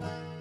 Yeah,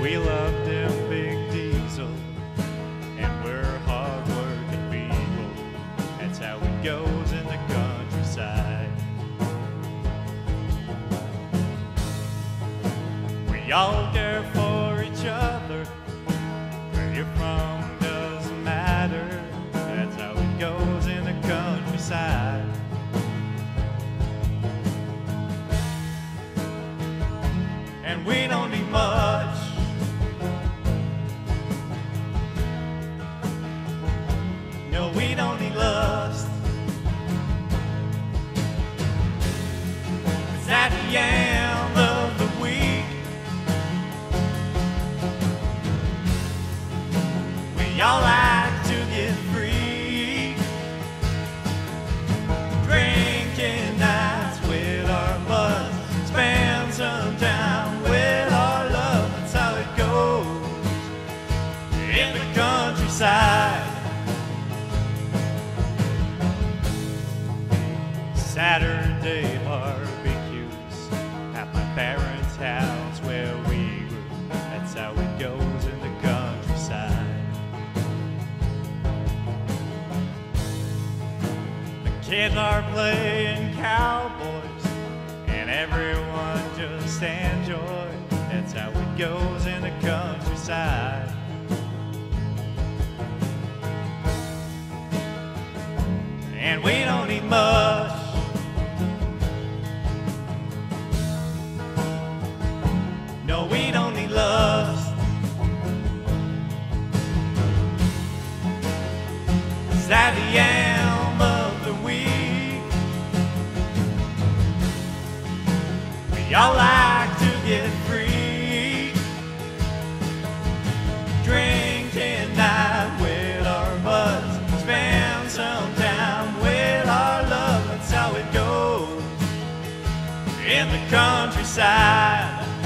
we love them big diesel, and we're hard-working people. That's how it goes in the countryside. We all care for each other. Where you're from doesn't matter. That's how it goes in the countryside. and we don't End of the week. We all like to get free. Drinking nights with our buds. Spend some time with our love. That's how it goes in the countryside. Saturday kids are playing cowboys, and everyone just enjoy. That's how it goes in the countryside. And we don't need much. No, we don't need lust. At the end We all like to get free. Drinking night with our buds. Spend some time with our love. That's how it goes in the countryside.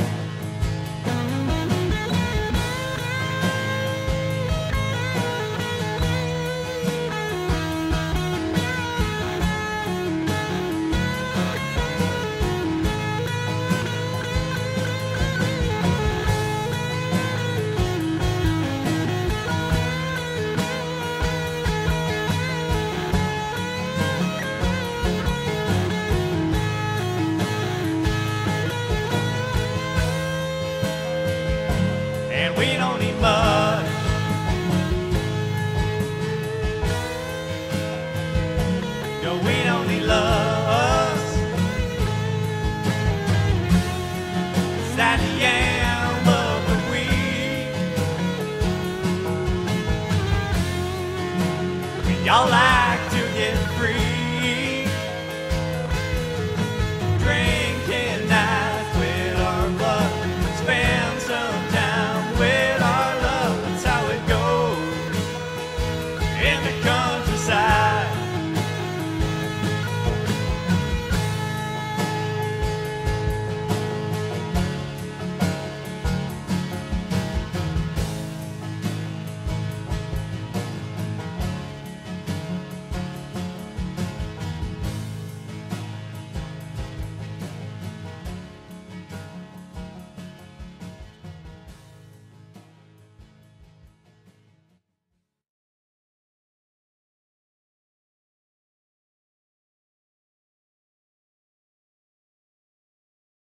The end of the week. We all like to get free.